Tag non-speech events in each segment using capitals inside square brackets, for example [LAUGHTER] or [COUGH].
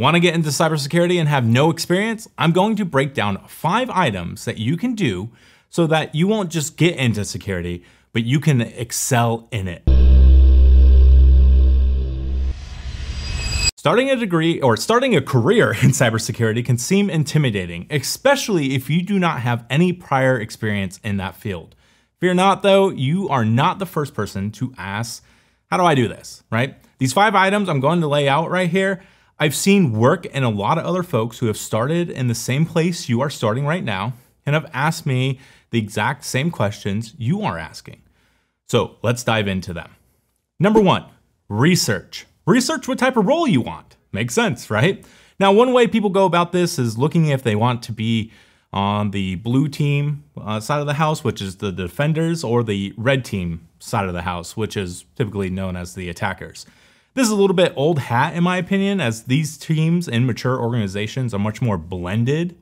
Want to get into cybersecurity and have no experience? I'm going to break down five items that you can do so that you won't just get into security, but you can excel in it. Starting a degree or starting a career [LAUGHS] in cybersecurity can seem intimidating, especially if you do not have any prior experience in that field. Fear not though, you are not the first person to ask, how do I do this, right? These five items I'm going to lay out right here I've seen work and a lot of other folks who have started in the same place you are starting right now and have asked me the exact same questions you are asking. So let's dive into them. Number one, research. Research what type of role you want. Makes sense, right? Now, one way people go about this is looking if they want to be on the blue team uh, side of the house, which is the defenders, or the red team side of the house, which is typically known as the attackers. This is a little bit old hat in my opinion, as these teams in mature organizations are much more blended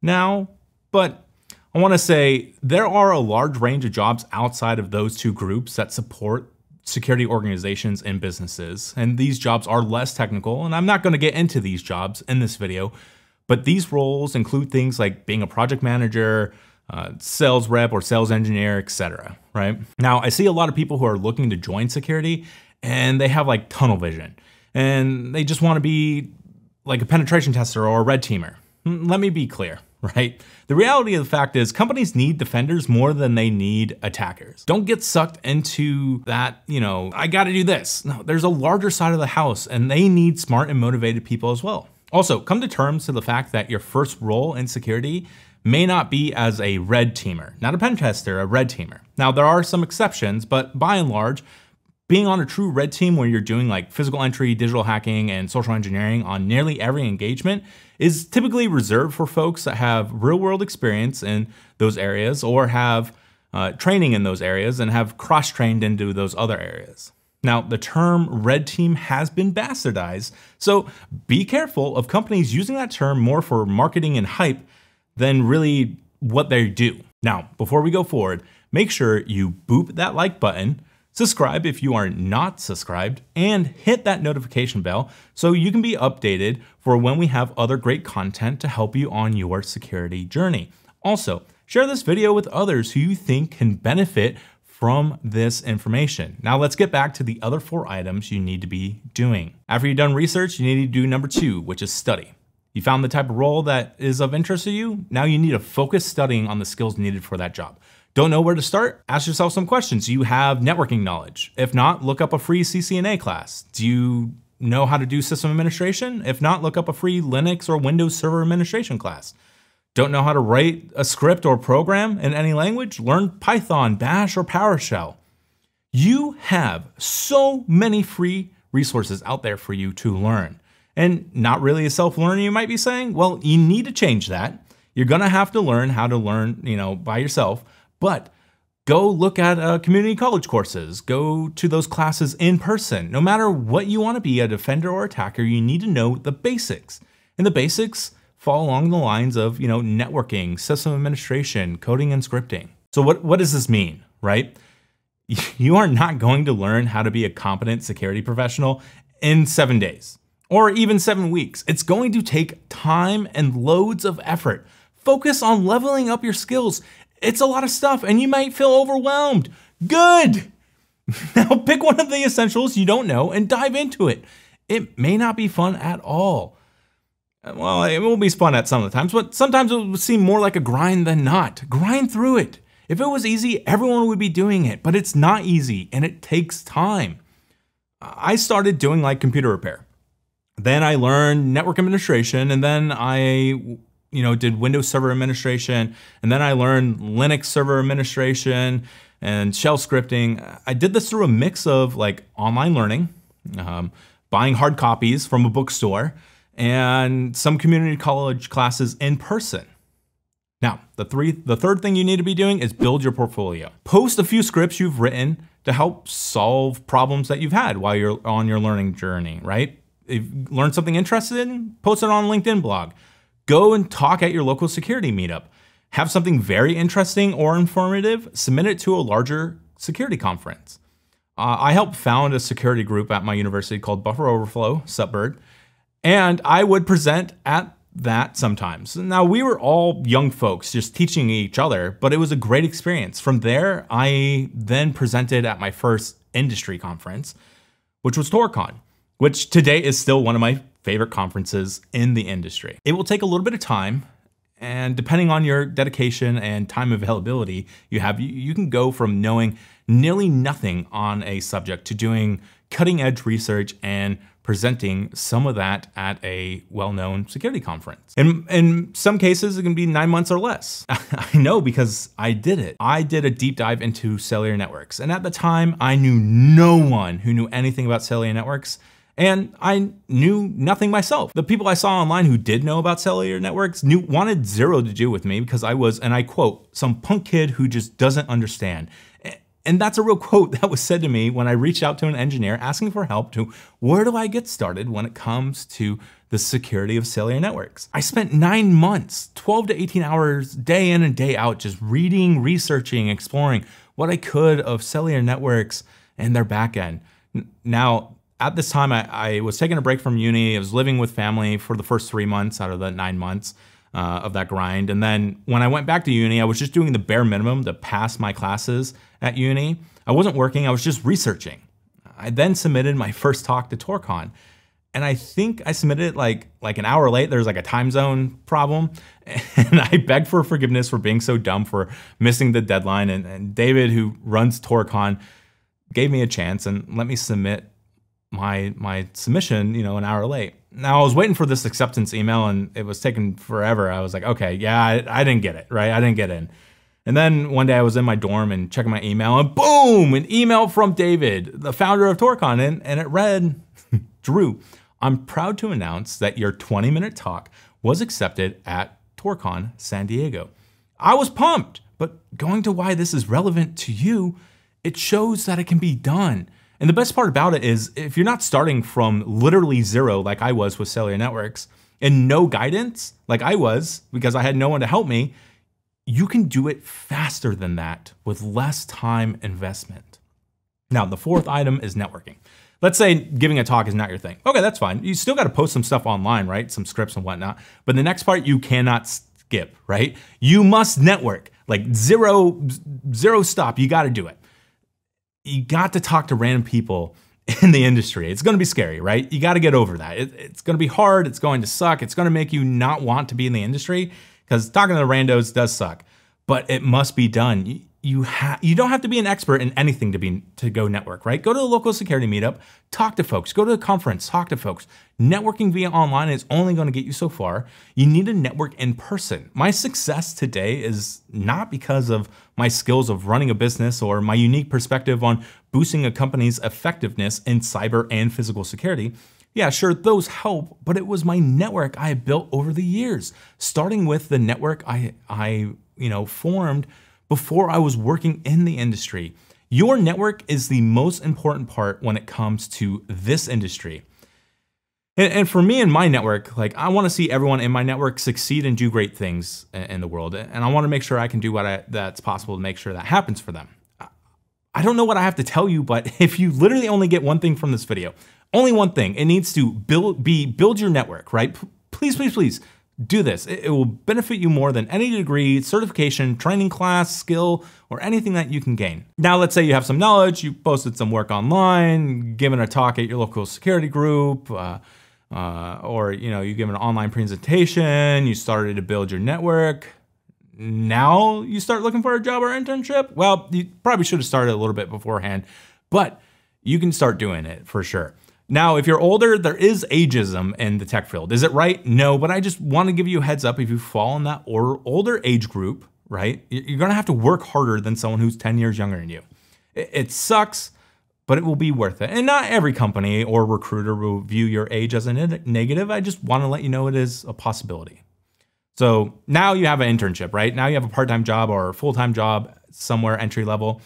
now, but I want to say there are a large range of jobs outside of those two groups that support security organizations and businesses, and these jobs are less technical, and I'm not going to get into these jobs in this video, but these roles include things like being a project manager, uh, sales rep or sales engineer, etc. Right? Now, I see a lot of people who are looking to join security, and they have like tunnel vision and they just want to be like a penetration tester or a red teamer. Let me be clear, [LAUGHS] right? The reality of the fact is companies need defenders more than they need attackers. Don't get sucked into that, you know, I got to do this. No, there's a larger side of the house and they need smart and motivated people as well. Also, come to terms to the fact that your first role in security may not be as a red teamer, not a pen tester, a red teamer. Now, there are some exceptions, but by and large, being on a true red team where you're doing like physical entry, digital hacking, and social engineering on nearly every engagement is typically reserved for folks that have real world experience in those areas or have uh, training in those areas and have cross trained into those other areas. Now, the term red team has been bastardized, so be careful of companies using that term more for marketing and hype than really what they do. Now, before we go forward, make sure you boop that like button Subscribe if you are not subscribed, and hit that notification bell so you can be updated for when we have other great content to help you on your security journey. Also, share this video with others who you think can benefit from this information. Now let's get back to the other four items you need to be doing. After you've done research, you need to do number two, which is study. You found the type of role that is of interest to you. Now you need to focus studying on the skills needed for that job. Don't know where to start? Ask yourself some questions. Do you have networking knowledge? If not, look up a free CCNA class. Do you know how to do system administration? If not, look up a free Linux or Windows Server administration class. Don't know how to write a script or program in any language? Learn Python, Bash, or PowerShell. You have so many free resources out there for you to learn. And not really a self-learner, you might be saying? Well, you need to change that. You're gonna have to learn how to learn, you know, by yourself. But go look at uh, community college courses, go to those classes in person. No matter what you want to be, a defender or attacker, you need to know the basics. And the basics fall along the lines of, you know, networking, system administration, coding and scripting. So what, what does this mean, right? [LAUGHS] You are not going to learn how to be a competent security professional in seven days or even seven weeks. It's going to take time and loads of effort. Focus on leveling up your skills it's a lot of stuff and you might feel overwhelmed. Good. [LAUGHS] Now pick one of the essentials you don't know and dive into it. It may not be fun at all. Well, it will be fun at some of the times, but sometimes it will seem more like a grind than not. Grind through it. If it was easy, everyone would be doing it, but it's not easy and it takes time. I started doing like computer repair. Then I learned network administration and then I you know, did Windows Server Administration, and then I learned Linux Server Administration and shell scripting. I did this through a mix of like online learning, um, buying hard copies from a bookstore, and some community college classes in person. Now, the three, the third thing you need to be doing is build your portfolio. Post a few scripts you've written to help solve problems that you've had while you're on your learning journey, right? If you learned something interesting, post it on LinkedIn blog. Go and talk at your local security meetup. Have something very interesting or informative, submit it to a larger security conference. Uh, I helped found a security group at my university called Buffer Overflow, Supbird, And I would present at that sometimes. Now, we were all young folks just teaching each other, but it was a great experience. From there, I then presented at my first industry conference, which was ToorCon, which today is still one of my favorite conferences in the industry. It will take a little bit of time. And depending on your dedication and time availability you have, you, can go from knowing nearly nothing on a subject to doing cutting edge research and presenting some of that at a well-known security conference. In, in some cases, it can be nine months or less. [LAUGHS] I know because I did it. I did a deep dive into cellular networks. And at the time, I knew no one who knew anything about cellular networks and I knew nothing myself. The people I saw online who did know about cellular networks knew wanted zero to do with me because I was, and I quote, some punk kid who just doesn't understand. And that's a real quote [LAUGHS] that was said to me when I reached out to an engineer asking for help to where do I get started when it comes to the security of cellular networks. I spent nine months, 12 to 18 hours, day in and day out, just reading, researching, exploring what I could of cellular networks and their backend. Now, at this time, I, I, was taking a break from uni. I was living with family for the first three months out of the nine months uh, of that grind. And then when I went back to uni, I was just doing the bare minimum to pass my classes at uni. I wasn't working, I was just researching. I then submitted my [LAUGHS] first talk to ToorCon. And I think I submitted it like like an hour late. There's like a time zone problem. [LAUGHS] And I begged for forgiveness for being so dumb for missing the deadline. And, and David, who runs ToorCon, gave me a chance and let me submit my my submission, you know, an hour late. Now I was waiting for this acceptance email and it was taking forever. I was like, okay, yeah, I, I didn't get it, right? I didn't get in. And then one day I was in my dorm and checking my email and boom, an email from David, the founder of ToorCon, and, and it read, [LAUGHS] Drew, I'm proud to announce that your 20 minute talk was accepted at ToorCon San Diego. I was pumped, but going to why this is relevant to you, it shows that it can be done. And the best part about it is if you're not starting from literally zero like I was with cellular networks and no guidance like I was because I had no one to help me, you can do it faster than that with less time investment. Now, the fourth item is networking. Let's say giving a talk is not your thing. Okay, that's fine. You still got to post some stuff online, right? Some scripts and whatnot. But the next part you cannot skip, right? You must network. Like zero, zero stop. You got to do it you got to talk to random people [LAUGHS] in the industry. It's going to be scary, right? You got to get over that. It, it's going to be hard. It's going to suck. It's going to make you not want to be in the industry because talking to the randos does suck, but it must be done you have you don't have to be an expert in anything to be to go network, right? Go to a local security meetup, talk to folks, go to a conference, talk to folks. Networking via online is only going to get you so far. You need to network in person. My success today is not because of my skills of running a business or my unique perspective on boosting a company's effectiveness in cyber and physical security. Yeah, sure, those help, but it was my network I built over the years, starting with the network I I, you know, formed before I was working in the industry. Your network is the most important part when it comes to this industry. And, and for me and my network, like I want to see everyone in my network succeed and do great things in the world. And I want to make sure I can do what I, that's possible to make sure that happens for them. I don't know what I have to tell you, but [LAUGHS] if you literally only get one thing from this video, only one thing, it needs to build be build your network, right? P please, please, please do this. It, will benefit you more than any degree, certification, training class, skill, or anything that you can gain. Now, let's say you have some knowledge, you posted some work online, given a talk at your local security group, uh, uh, or you know, you give an online presentation, you started to build your network. Now you start looking for a job or internship. Well, you probably should have started a little bit beforehand, but you can start doing it for sure. Now, if you're older, there is ageism in the tech field. Is it right? No, but I just want to give you a heads up if you fall in that or older age group, right? You're going to have to work harder than someone who's 10 years younger than you. It sucks, but it will be worth it. And not every company or recruiter will view your age as a negative. I just want to let you know it is a possibility. So now you have an internship, right? Now you have a part time job or a full time job somewhere entry level.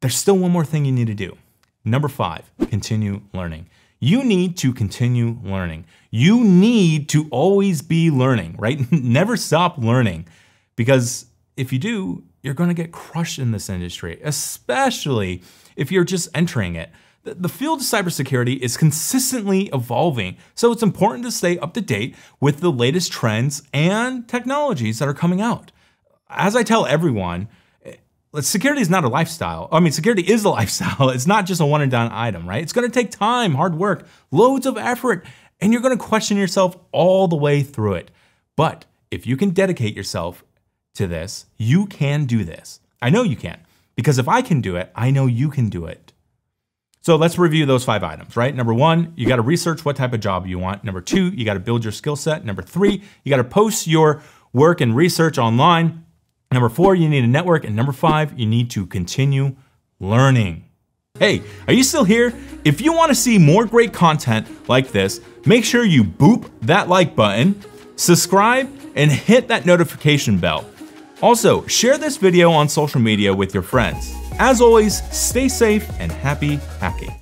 There's still one more thing you need to do. Number five, continue learning you need to continue learning. You need to always be learning, right? [LAUGHS] Never stop learning because if you do, you're going to get crushed in this industry, especially if you're just entering it. The field of cybersecurity is consistently evolving, so it's important to stay up to date with the latest trends and technologies that are coming out. As I tell everyone, security is not a lifestyle. I mean, security is a [LAUGHS] lifestyle. It's not just a one and done item, right? It's gonna take time, hard work, loads of effort, and you're gonna question yourself all the way through it. But if you can dedicate yourself to this, you can do this. I know you can, because if I can do it, I know you can do it. So let's review those five items, right? Number one, you gotta research what type of job you want. Number two, you gotta build your skill set. Number three, you gotta post your work and research online. Number four, you need a network. And number five, you need to continue learning. Hey, are you still here? If you wanna see more great content like this, make sure you boop that like button, subscribe, and hit that notification bell. Also, share this video on social media with your friends. As always, stay safe and happy hacking.